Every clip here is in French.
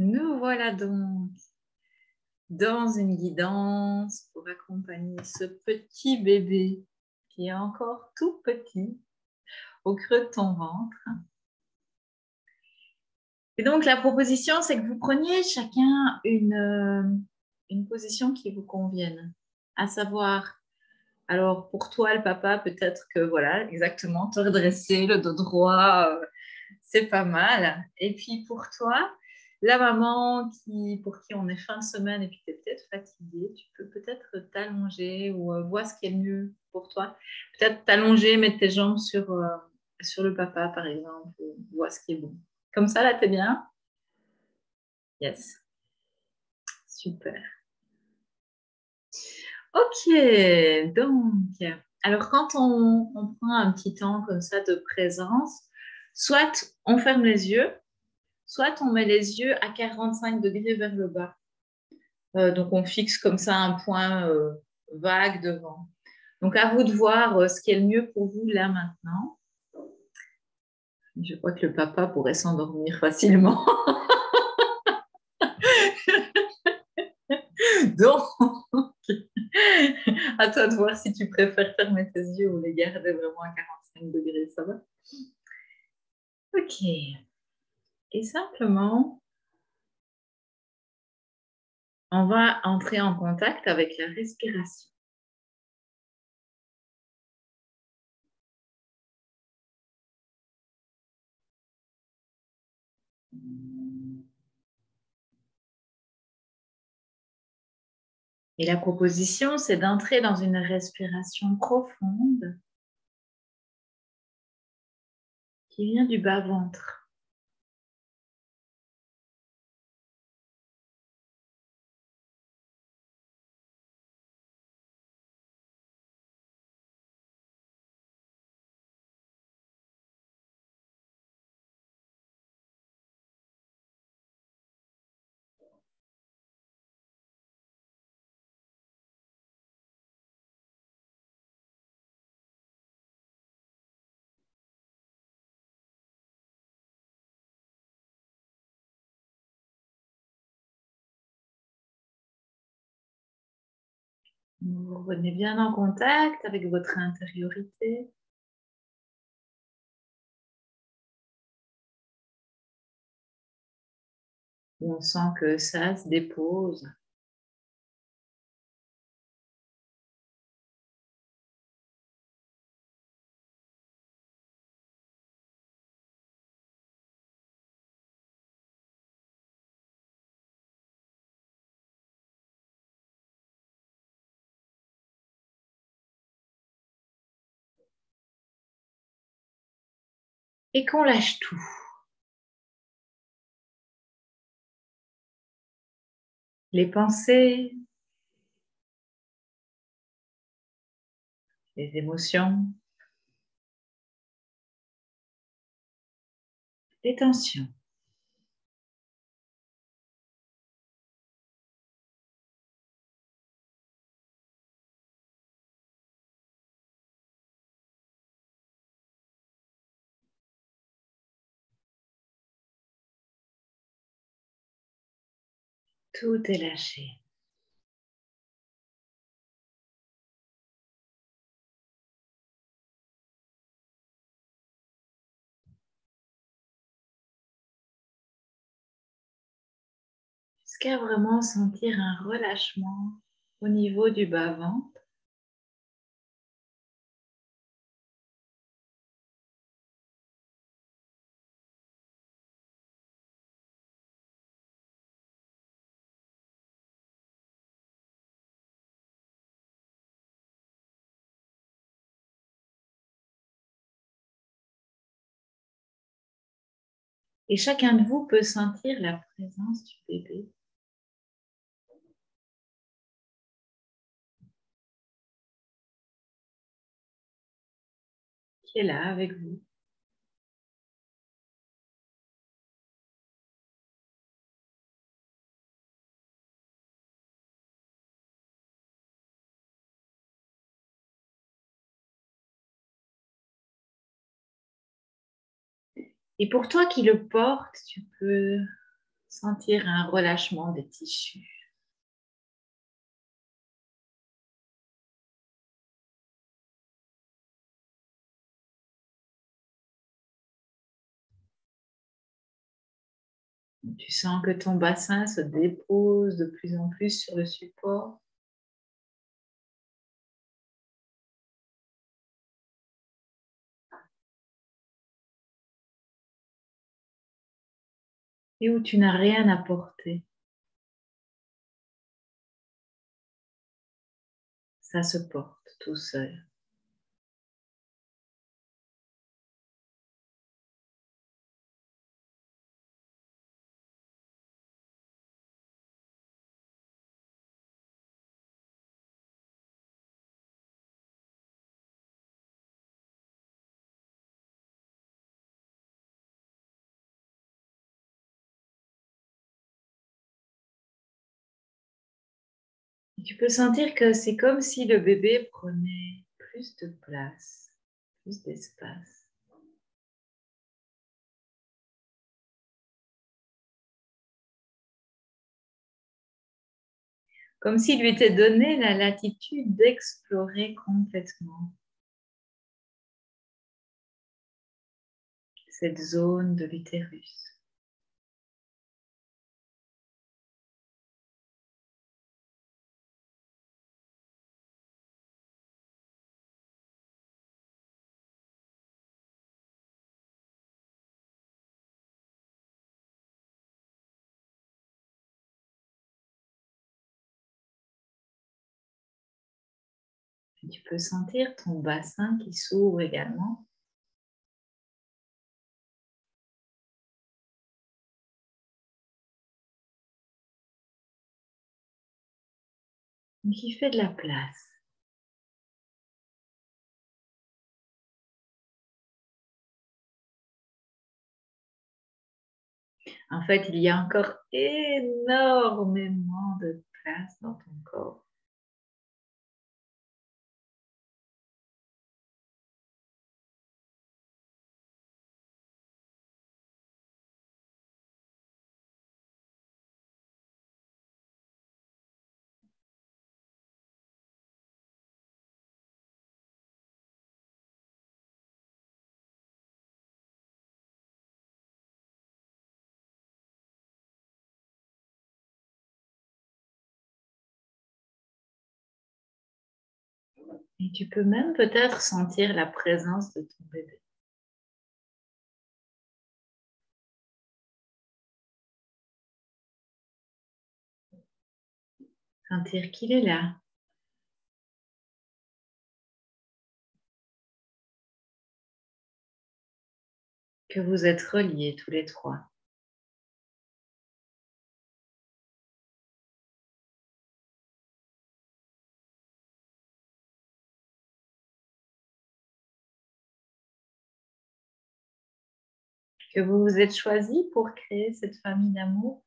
Nous voilà donc dans une guidance pour accompagner ce petit bébé qui est encore tout petit au creux de ton ventre. Et donc la proposition, c'est que vous preniez chacun une, euh, une position qui vous convienne, à savoir alors, pour toi, le papa, peut-être que, voilà, exactement, te redresser, le dos droit, euh, c'est pas mal. Et puis, pour toi, la maman qui, pour qui on est fin de semaine et puis tu es peut-être fatiguée, tu peux peut-être t'allonger ou euh, voir ce qui est mieux pour toi. Peut-être t'allonger, mettre tes jambes sur, euh, sur le papa, par exemple, ou voir ce qui est bon. Comme ça, là, t'es bien? Yes. Super. Ok, donc, alors quand on, prend un petit temps comme ça de présence, soit on ferme les yeux, soit on met les yeux à 45 degrés vers le bas. Euh, donc on fixe comme ça un point euh, vague devant. Donc à vous de voir euh, ce qui est le mieux pour vous là maintenant. Je crois que le papa pourrait s'endormir facilement. donc, à toi de voir si tu préfères fermer tes yeux ou les garder vraiment à 45 degrés, ça va? Ok. Et simplement, on va entrer en contact avec la respiration. Et la proposition, c'est d'entrer dans une respiration profonde qui vient du bas-ventre. Vous revenez bien en contact avec votre intériorité. On sent que ça se dépose. Et qu'on lâche tout. Les pensées, les émotions, les tensions. Tout est lâché. Jusqu'à vraiment sentir un relâchement au niveau du bas-ventre. Et chacun de vous peut sentir la présence du bébé. qui est là avec vous. Et pour toi qui le portes, tu peux sentir un relâchement des tissus. Tu sens que ton bassin se dépose de plus en plus sur le support. Et où tu n'as rien à porter. Ça se porte tout seul. Tu peux sentir que c'est comme si le bébé prenait plus de place, plus d'espace. Comme s'il lui était donné la latitude d'explorer complètement cette zone de l'utérus. Tu peux sentir ton bassin qui s'ouvre également. Qui fait de la place. En fait, il y a encore énormément de place dans ton corps. Et tu peux même peut-être sentir la présence de ton bébé. Sentir qu'il est là. Que vous êtes reliés tous les trois. Que vous vous êtes choisi pour créer cette famille d'amour?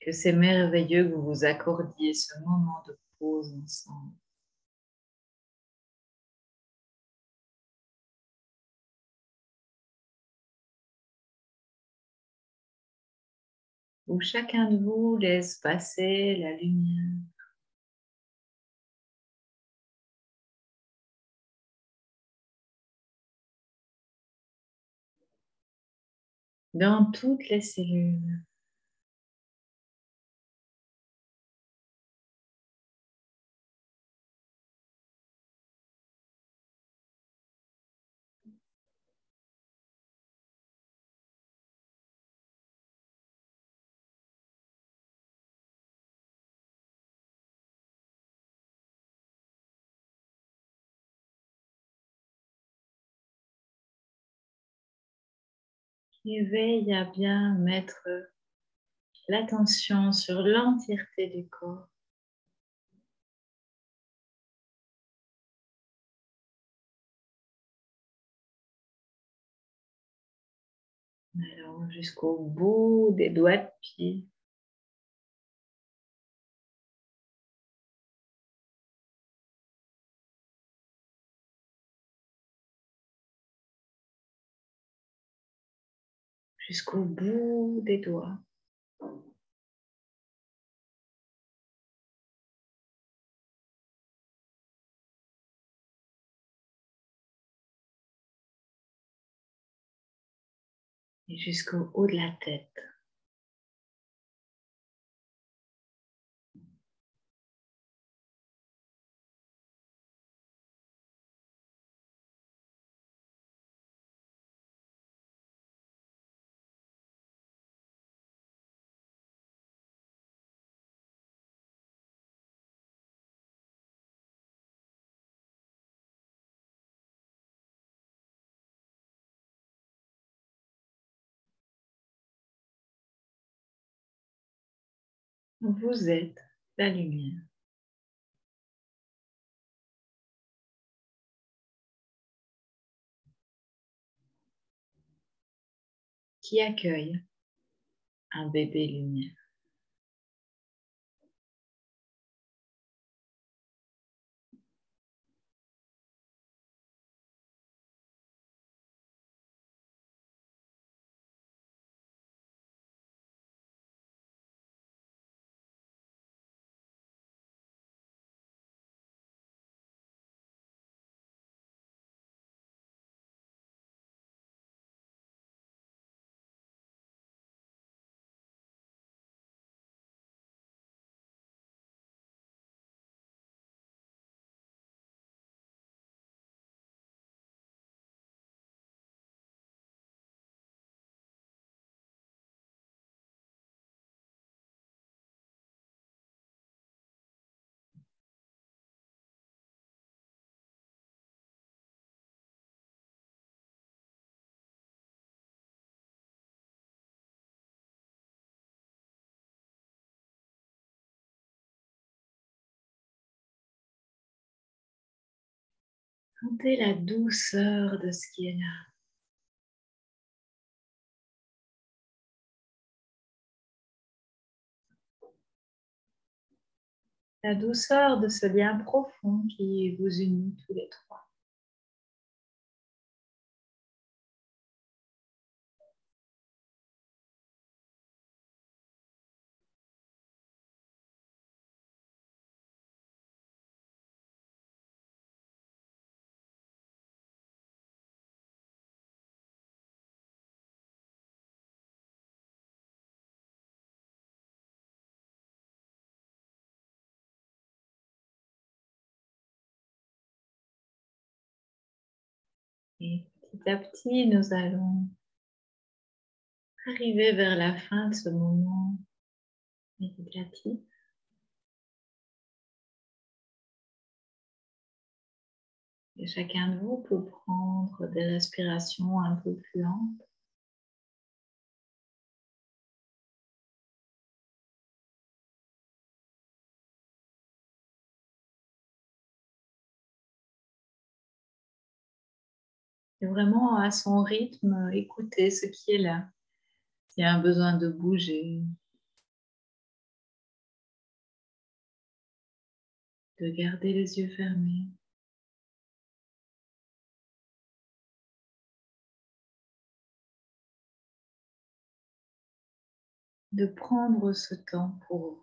Que c'est merveilleux que vous vous accordiez ce moment de pause ensemble. Où chacun de vous laisse passer la lumière. dans toutes les cellules. Veille à bien mettre l'attention sur l'entièreté du corps. Alors jusqu'au bout des doigts de pied, jusqu'au bout des doigts. Et jusqu'au haut de la tête. Vous êtes la lumière. qui accueille un bébé lumière. Sentez la douceur de ce qui est là. La douceur de ce lien profond qui vous unit tous les trois. Et petit à petit, nous allons arriver vers la fin de ce moment méditatif. Et chacun de vous peut prendre des respirations un peu plus lentes. Vraiment à son rythme, écouter ce qui est là. S'il y a un besoin de bouger, de garder les yeux fermés. de prendre ce temps pour.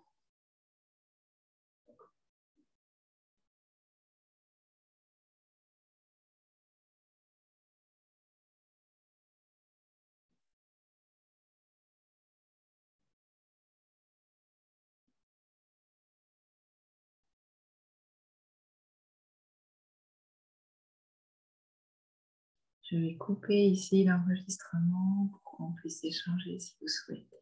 Je vais couper ici l'enregistrement pour qu'on puisse échanger si vous souhaitez.